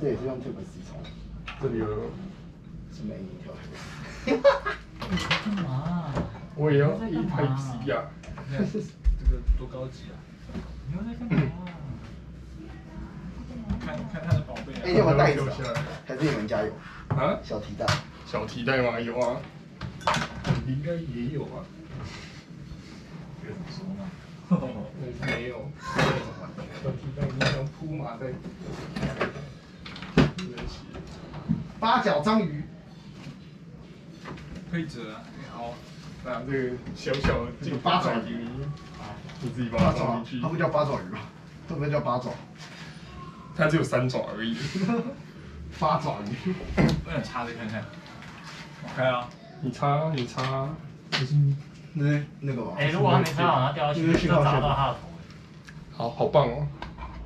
这也是用 Type C 充，这里有，是没一条。干嘛？我也要一 Type C 呀。这个多高级啊！你又在干嘛？看看他的宝贝哎，你有没有袋子掉下来啊？还是你们家有啊，小提袋？小提袋吗？有啊，应该也有啊。有什么说吗？但是没有，小提袋你想铺马在，八角章鱼，可以折啊，好，拿这个小小的镜八爪给你，你自己把八爪它装进去它。不叫八爪鱼吧？它不叫八爪，它只有三爪而已。八爪鱼。我想插着看看。我开啊，你插，你擦，那是那个吧？哎，如果他没插好，然后掉下去，就砸到他的头。好好棒哦！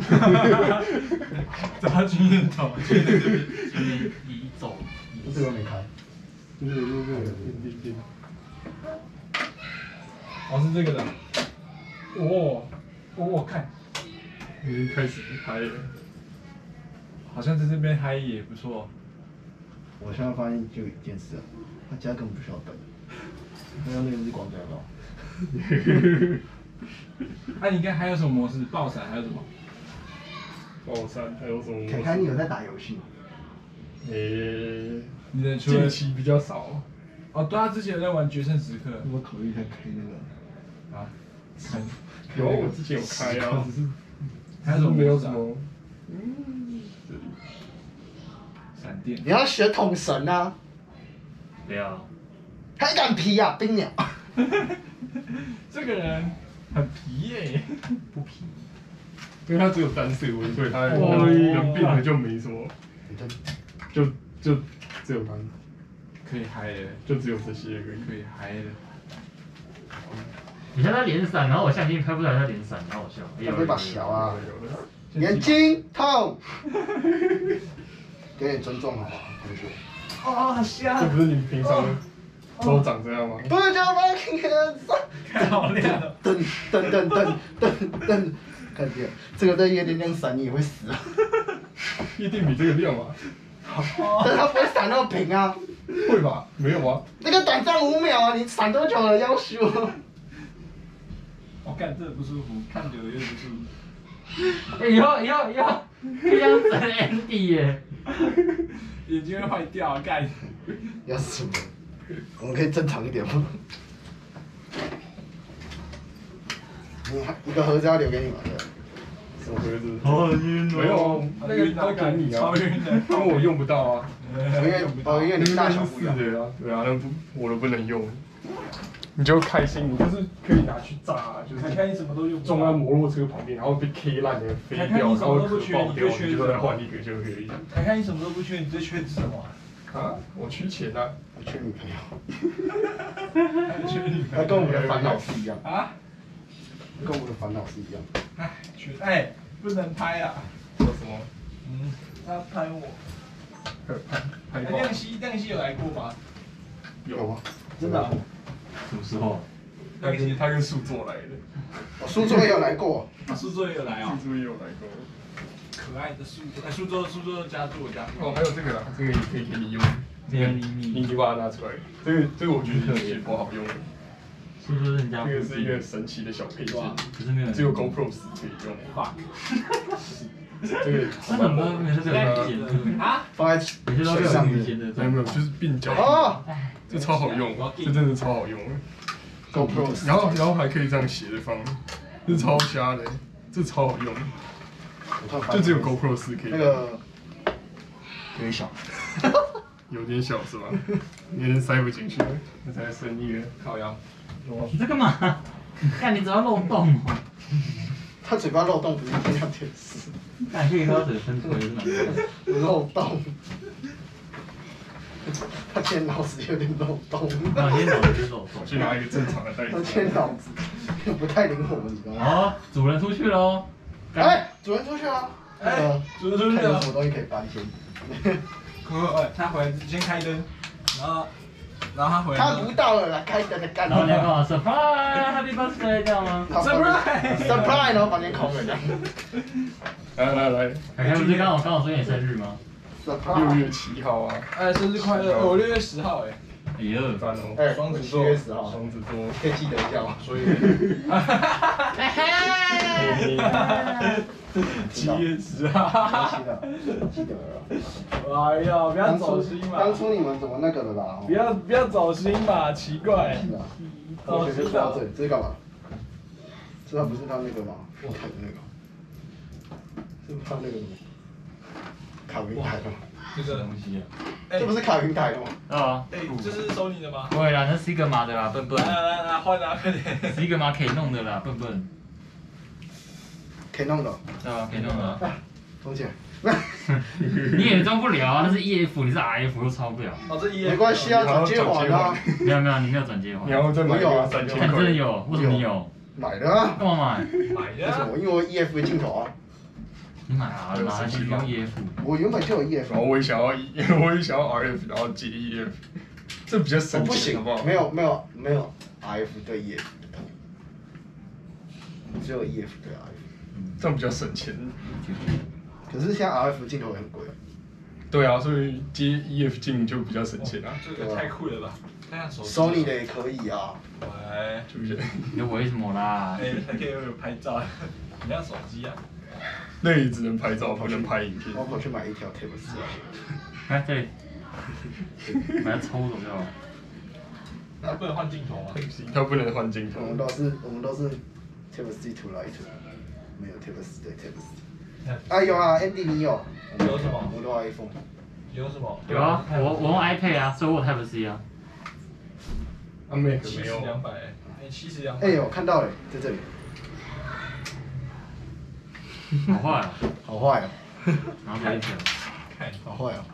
哈哈哈军人头，军人这边。就是移走。这个没开。对对对对对对。哦，是这个的。哦，哦，我看，已经开始嗨了。好像在这边嗨也不错。我现在发现就一件事，他家根本不需要灯，他要那个日光灯哦。啊，你看还有什么模式？爆闪还有什么？爆山还有什么？凯凯，你有在打游戏吗？诶，你的期比较少。哦，对啊，之前有在玩决胜时刻有没有考虑一下开那个？啊，看 有，我之前有开啊，只是还有什么没有什么。嗯，闪电你要学捅神啊！不要。还敢皮啊，冰鸟！这个人很皮耶，不皮。因为它只有单色温，所以它哦人变得就没什么，就就只有单，可以嗨的，就只有这些而已。可以嗨的。你看他连闪，然后我相机拍不出来他连闪，好好笑。有一把小啊，有的眼睛痛，给点尊重好吗，同学？哦，好香这不是你平常都长这样吗？不叫 fucking hands up！看 好亮哦。噔噔噔噔噔噔，这个在夜店这样闪你也会死啊！一定比这个亮吧？但是它不会闪那么平啊，会吧？没有啊？那个短暂五秒啊，你闪多久了？要修。我看这不舒服，看久了又不舒服。哎，以后以后以后可以这样整 Andy 耶。眼睛会坏掉，干。要死我！我们可以正常一点吗？你还一个盒子要留给你们的，什么盒子？好晕没有，那个都给你啊超晕的，因为我用不到啊。因为哦，因为你大小不一样。对啊，对啊，那不我都不能用。你就开心，你就是可以拿去炸啊，就是凯凯你什么都用不到撞在摩托车旁边，然后被 K 烂的飞掉，然后壳么都不缺爆掉，你缺你就再换一个就可以。看看你什么都不缺，你最缺是什么啊？啊，我缺钱啊。我缺女朋友，缺女他跟我们的烦恼是一样，啊？跟我的烦恼是一样。哎，缺哎，不能拍啊！说什么？嗯，他拍我。拍拍亮熙，亮熙有来过吗？有啊？真的啊？什么时候？他跟他跟树座来的，我苏州也有来过，啊，苏作也有来哦。树座也有来过。可爱的苏作，哎，苏州苏州家住我家哦，还有这个啦，这个也可以给你用。没有秘密。你你把它拿出来，这个这个我觉得也不好用。是不是人家这个是一个？神奇的小配件，可是没有。只有 GoPro 十可以用。fuck。这个为什么每次都有雨剪？啊？放在每次都水上。没有没有，就是鬓角。哦这超好用，这真的超好用。，GoPro，然后然后还可以这样斜着放，这超瞎的，这超好用，就只有 GoPro 四可以那。个有点小，有点小是吧？有点塞不进去，那才深一个靠腰。你在干嘛？看你只要漏洞哦。他嘴巴漏洞不是一样点事，看可以喝水喷出来？漏洞。他今天脑子有点漏洞，那今天脑子是漏我洞。去拿一个正常的袋子他子。今天脑子不太灵活，你知道吗？哦，主人出去喽。哎，主人出去了。哎主人出去了看有什么东西可以搬先。可哎，他回来先开灯，然后然后他回来，他不到了啦，开灯的干。然后你要跟我？surprise，happy birthday 这样吗？surprise surprise，然后房间空了这样。来来来，凯凯不是刚好刚好说你生日吗？六月七号啊，哎，生日快乐！哦我六月十号哎，哎呦，赞哦，哎，双子座双子座，可以记得一下吗？所以七月十号。记得，记得了。哎呀，不要走心嘛！当初你们怎么那个的啦？不要不要走心嘛，奇怪。是啊，我学就说到这里，这是干嘛？这他不是他那个吗？我看的那个，是不是他那个吗？卡云台的吗？这个东西啊？这不是卡云台的吗？啊，哎，这是收你的吗？不会啦，那 Sigma 的啦，笨笨来来来来，换啊，快点！，Sigma 可以弄的啦，笨笨，可以弄的。对吧？可以弄的。啊，封起来。你也装不了啊，那是 EF，你是 RF 又超不了。哦，这一没关系啊，转接环啊，没有没有，你没有转接环你。要再买我有啊个三千看真的，有，为什么你有？买的啊。干嘛买？买的啊。为什么？因为我 EF 的镜头啊，你买啊，拿来去用 EF。我原本就有 EF 然。后我也想要，我也想要 RF，然后接 EF，这比较哦省不行钱好不好？没有没有没有 RF 对 EF 的，只有 EF 对 RF。这样比较省钱。可是现在 RF 镜头也很贵，对啊，所以接 EF 镜就比较省钱啊，这个太酷了吧！Sony 的也可以啊。喂，是不是你为什么啦？哎，还可以有拍照，你看手机啊？那也只能拍照，不能拍影片。我跑去买一条 Type C 啊。来这里，把它抽走就好。那不能换镜头吗？它不能换镜头我。们都是我们都是 Type C to Light，没有 Type C 对 Type C。啊有啊，Andy 你有？有什么我都 iPhone。有什么？有啊，我我用 iPad 啊，所以我有 Type C 啊。啊没有七。十两百，哎，七十两百。哎、我看到了，在这里，好坏啊，好坏哦，然后这一条。看，好坏哦。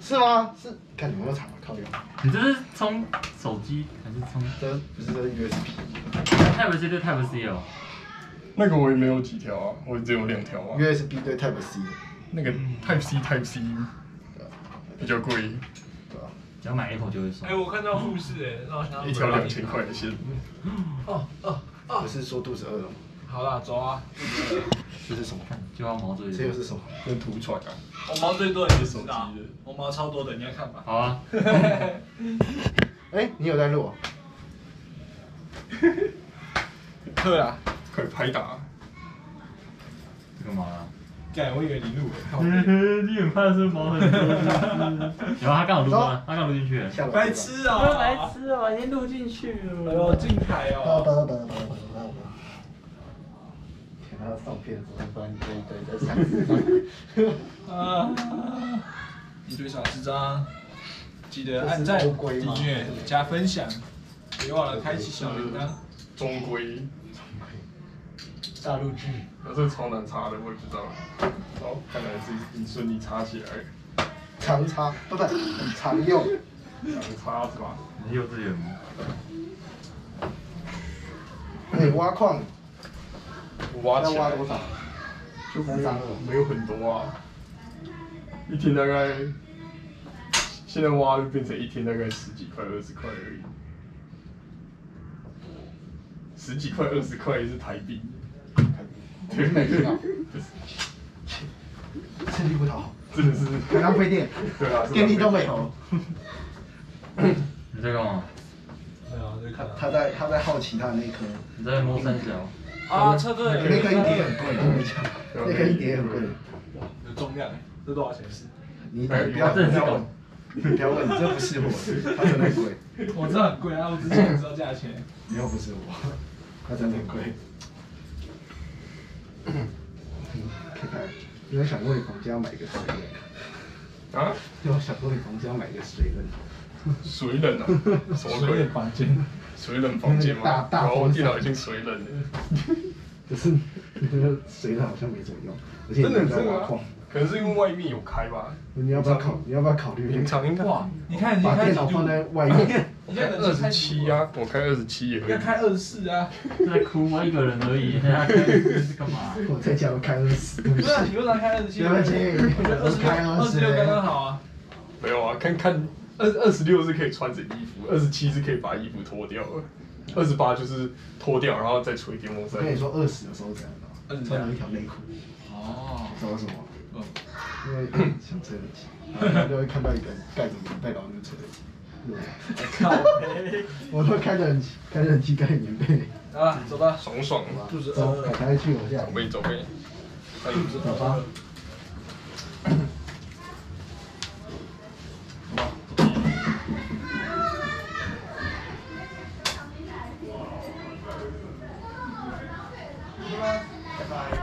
是吗？是，看你们都查靠掉。你这是充手机还是充这不是这是 USB，Type C 对 Type C 哦？那个我也没有几条啊，我只有两条啊。USB 对 Type C，那个 Type C Type C 比较贵，对啊。只要买 Apple 就会送哎，。我看到富士哎，让我想到一条两千块的线。哦哦哦，不是说肚子饿了吗？好啦，走啊！这是什么？就要毛最多。这又是什么？那图传啊，我毛最多的你的手机的，我毛超多的，你要看吧。好啊，哎、你有在录、啊？对啊，快拍打！这干嘛啦？干，我以为你录了。你很怕是毛很多。然后他刚好录到了，他刚好录进去了。白痴啊！白痴哦，已经录进去哎呦，精彩哦！天，他上片的时候，不然对对在三十张。啊，一堆小智障，记得按赞、订阅、加分享，别忘了开启小铃铛。中规，大陆剧，那这个超难插的，我也不知道。好，看来是已经顺利插起来，常插，不不，很常用。两个叉子吧。你是幼稚园吗？哎、挖矿要挖起来挖多少？就没有没有很多啊，一天大概，现在挖就变成一天大概十几块、二十块而已。十几块、二十块是台币，我是美金啊，吃力不讨好，真的是，还浪费电，对啊，电力都没有。你在干嘛？没有，在看他在他在好奇他的那颗，你在摸三小？啊，车队那个一叠很贵，我跟你讲，那个一叠很贵。有重量哎，这多少钱是？你不要不要问，你不要问，这不是我的，它真的很贵，我知道很贵啊，我之前知道价钱。你又不是我，它真的很贵。看看，你有想过你房间要买一个水冷？啊，有想过你房间要买一个水冷？水冷啊，什么水鬼冷？房间，水冷房间吗？大大电脑已经水冷了，可是 那个水冷好像没怎么用，而且真的你在真的啊挖矿，可能是因为外面有开吧。你要不要考？你要不要考虑平常应该哇，你看你看把电脑放在外面？你开二十七啊，我开二十七也可以要。开二十四啊，在哭啊，一个人而已，他是干嘛？我在家都开二十，对不是，你为啥开二十七？对不起我觉得二十六开20二十六刚刚好啊。没有啊，看看二二十六是可以穿着衣服，二十七是可以把衣服脱掉了，二十八就是脱掉然后再吹电风扇。我跟你说，二十的时候怎样的？20穿了一条内裤，哦，知道为什么？嗯，因为想吹冷气，然后就会看到一个人盖着棉被，然后就吹冷气。对靠。我都开着冷气，开着冷气盖棉被。啊，走吧，爽爽嘛，走，肚子饿了赶快去楼下走。呗走呗。走吧。